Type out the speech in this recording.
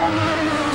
Oh, my God.